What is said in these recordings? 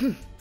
Ritual.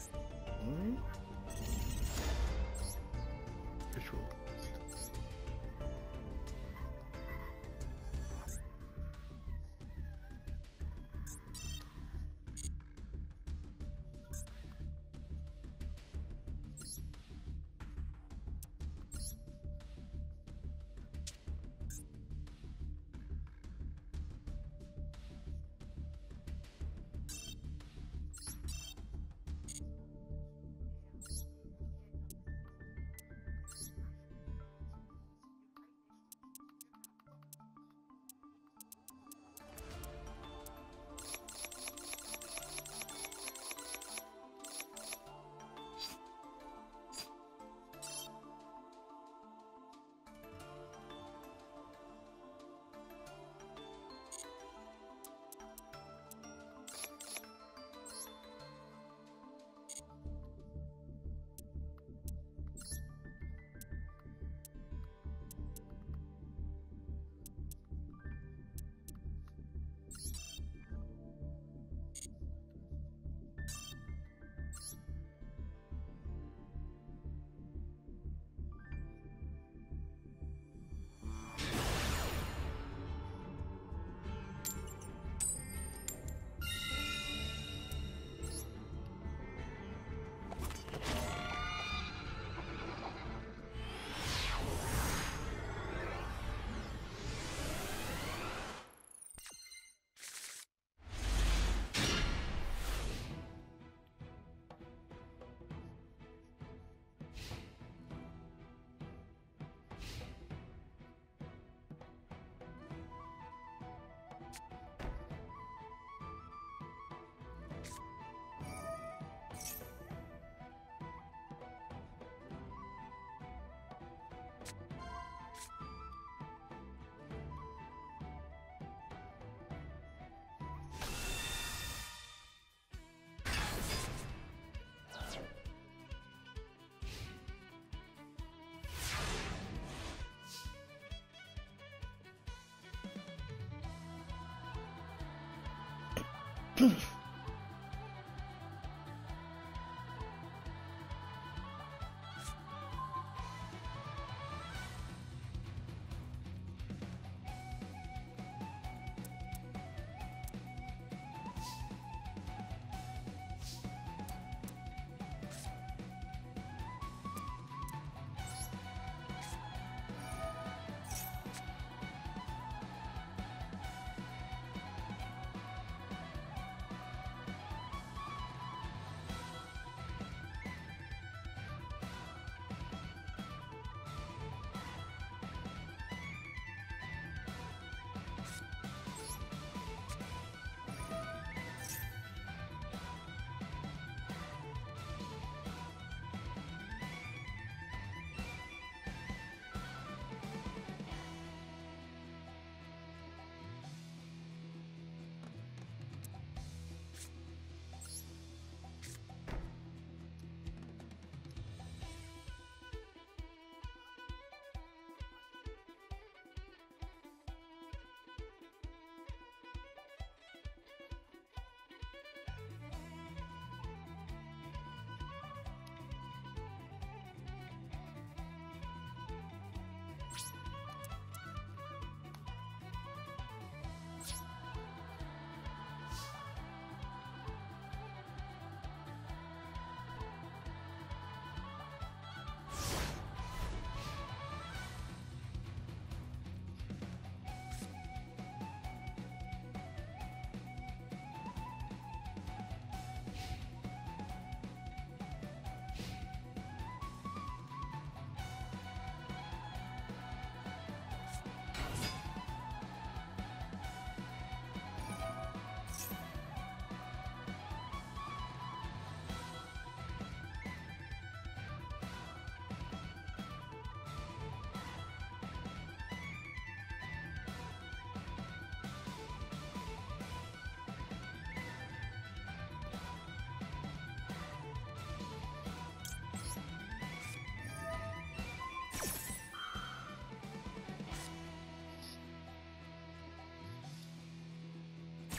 Peace.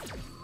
you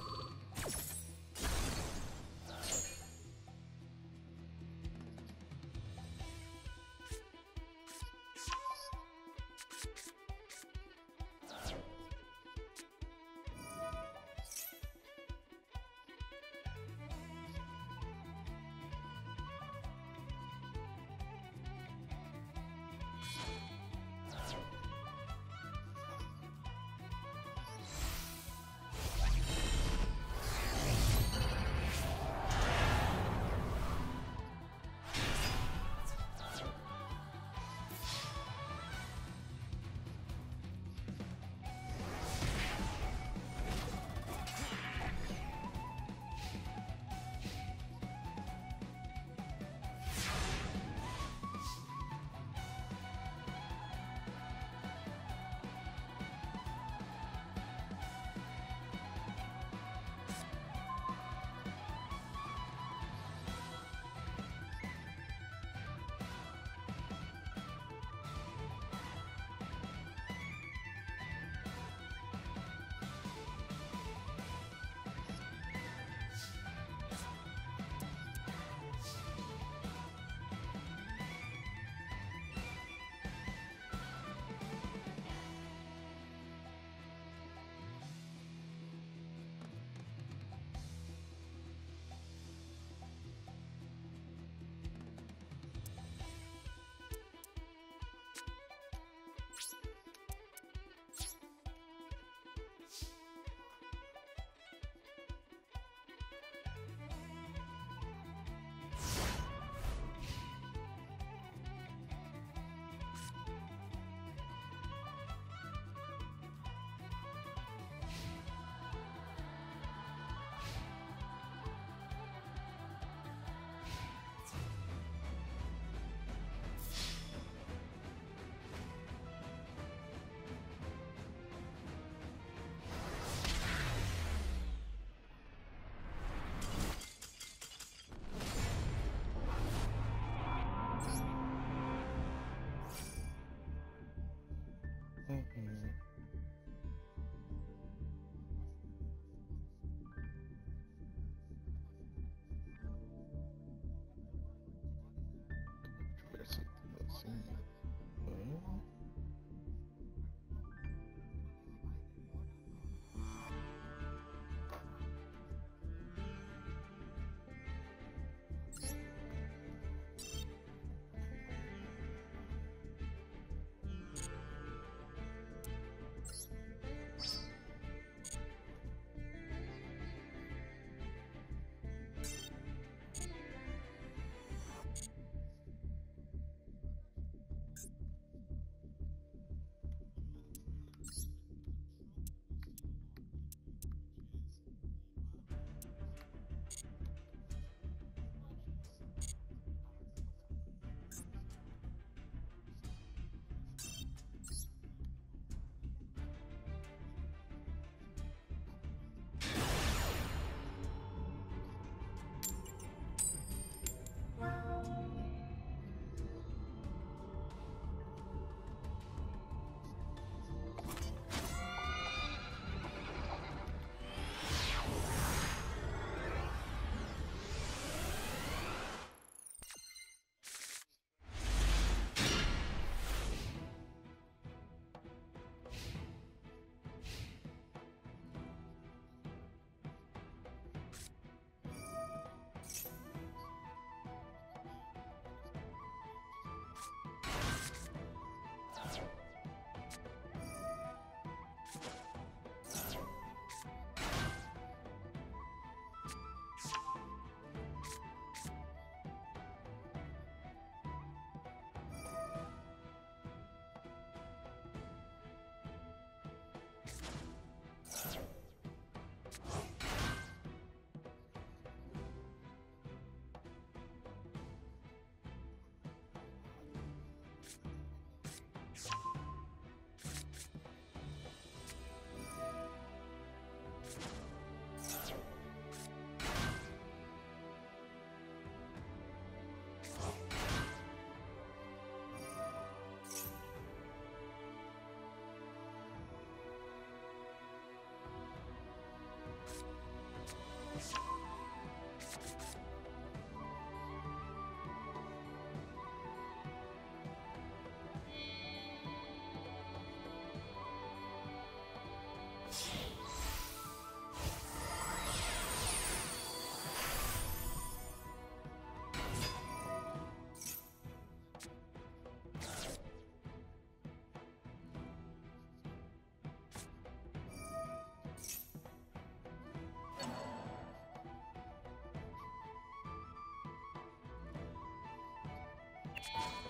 Let's go.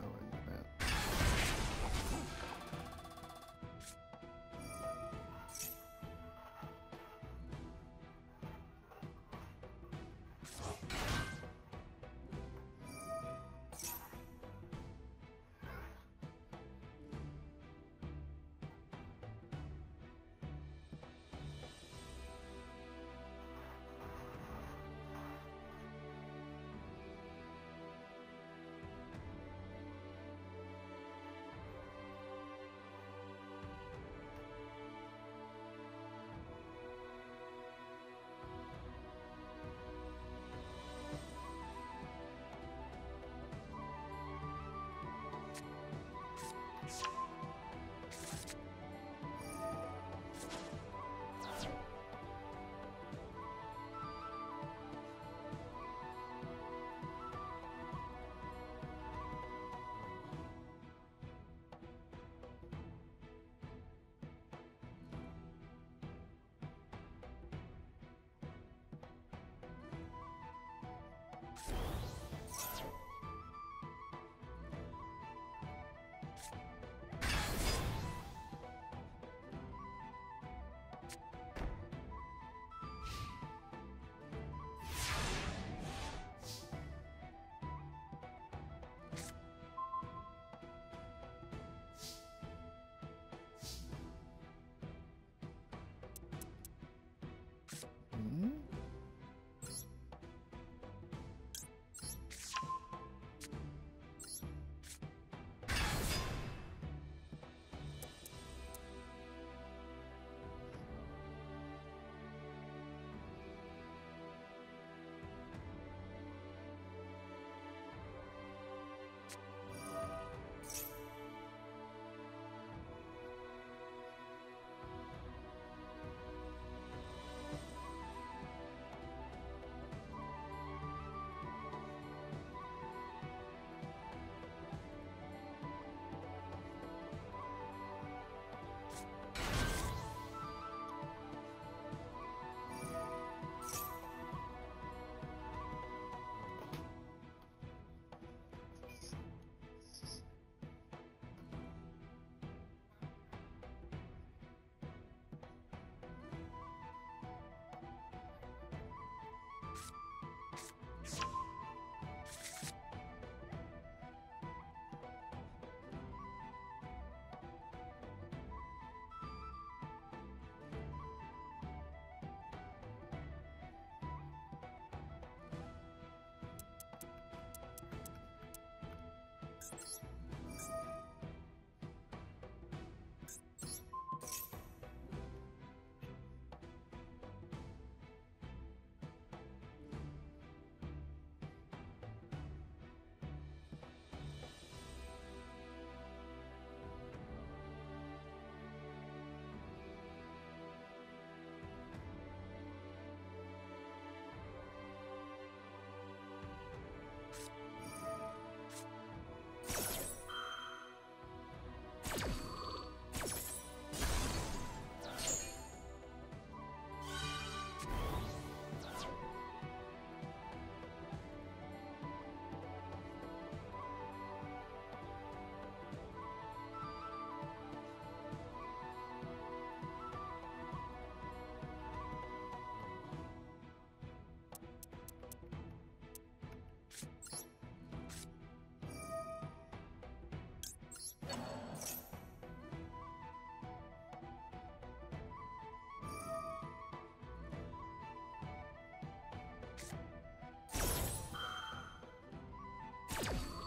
How do you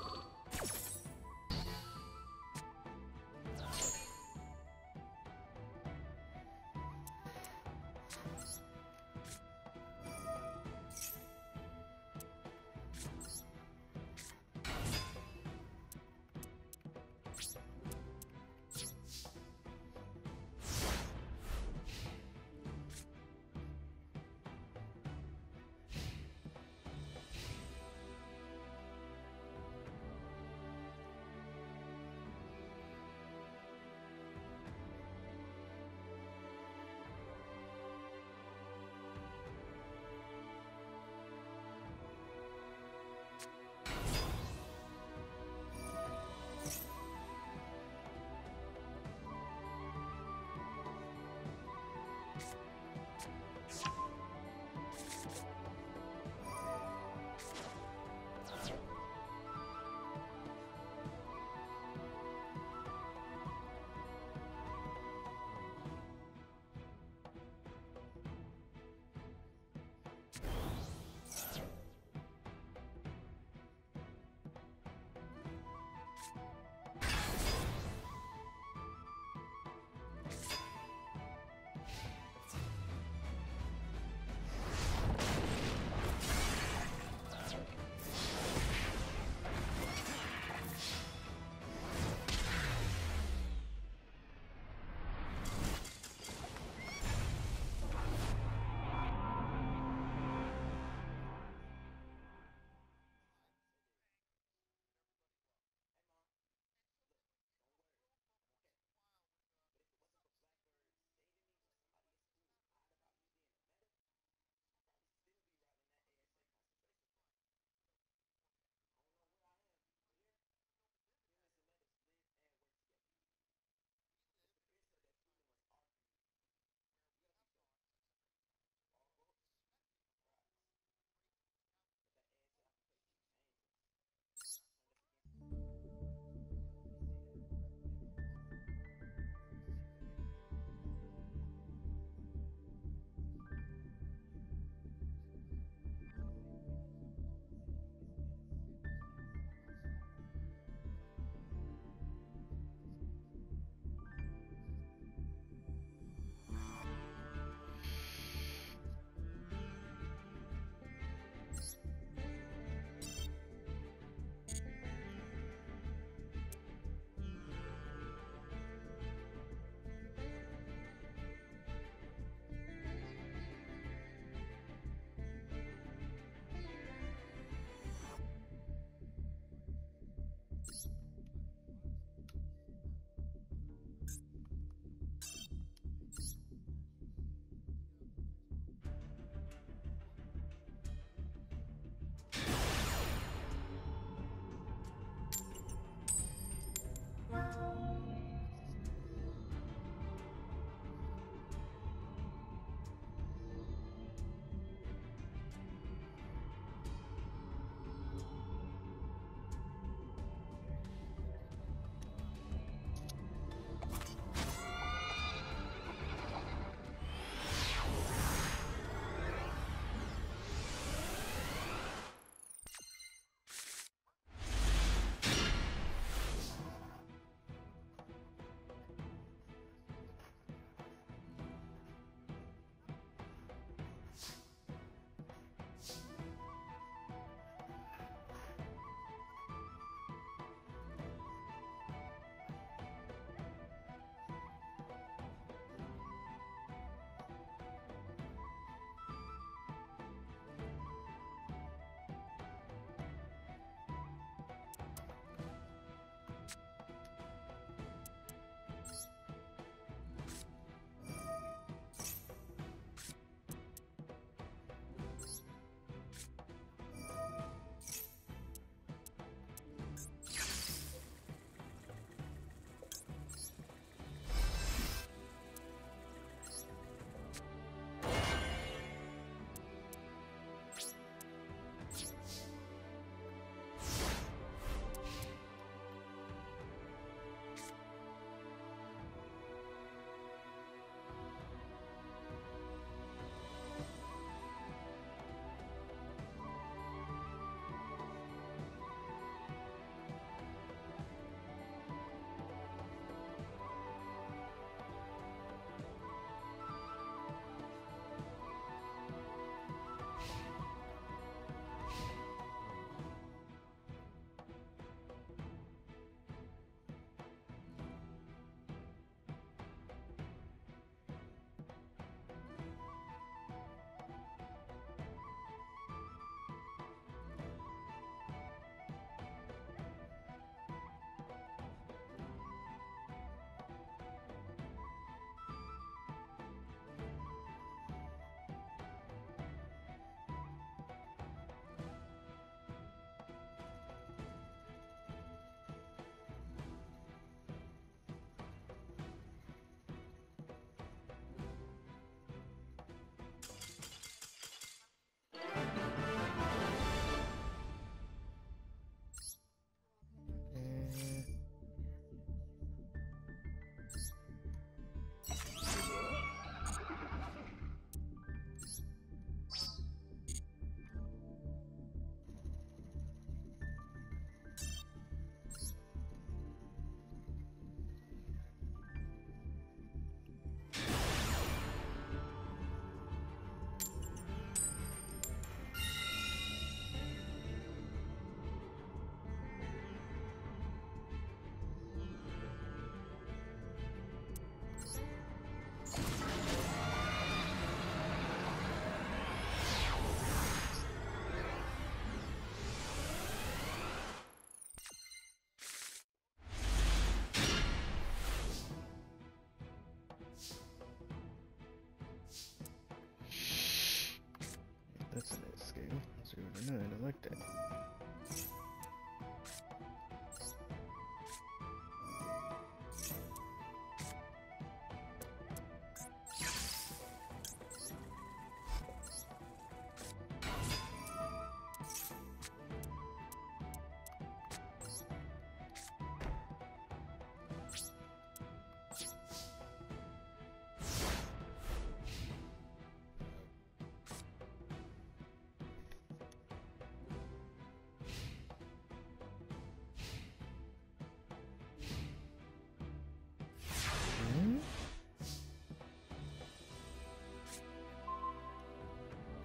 That's a nice scale. Zero to nine, I like that.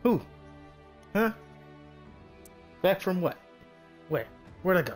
Who? Huh? Back from what? Where? Where'd I go?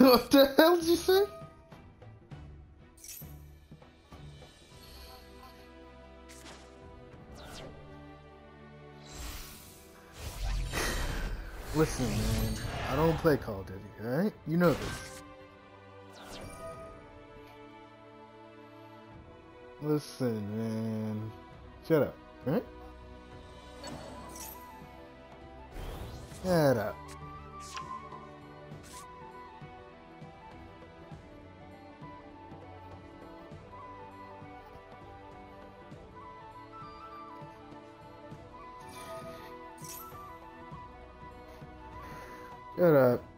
what the hell did you say? Listen, man. I don't play Call of Duty, alright? You know this. Listen, man. Shut up, alright? Shut up. Shut up. Shut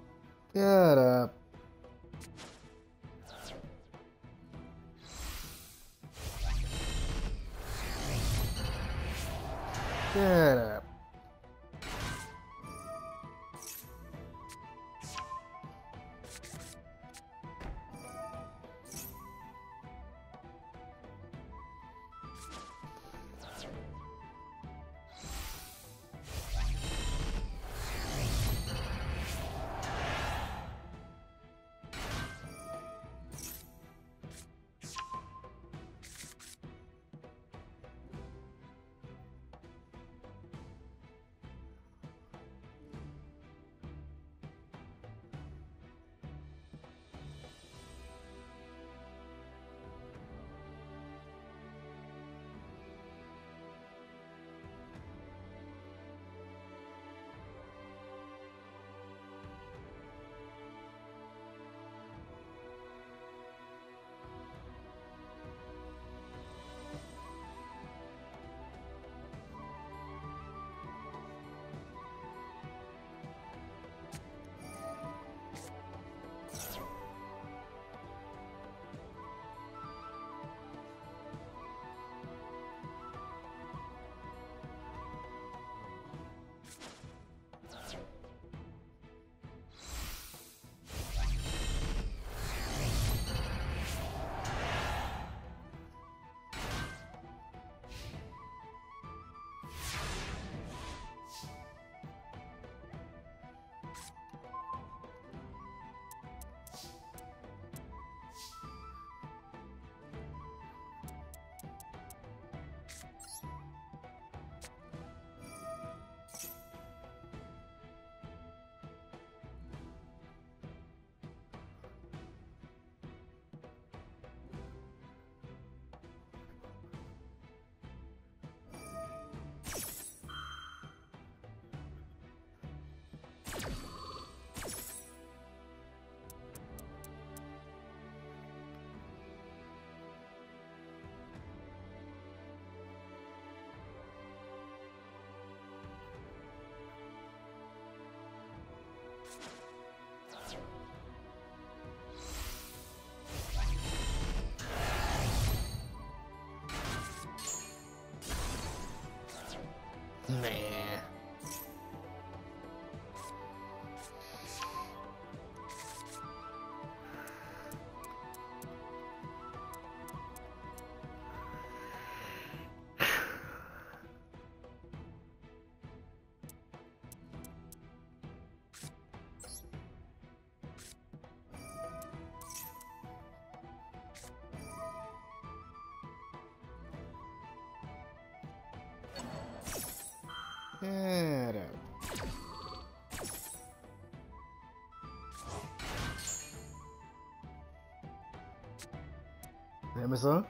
Man. Shut up. Amazon?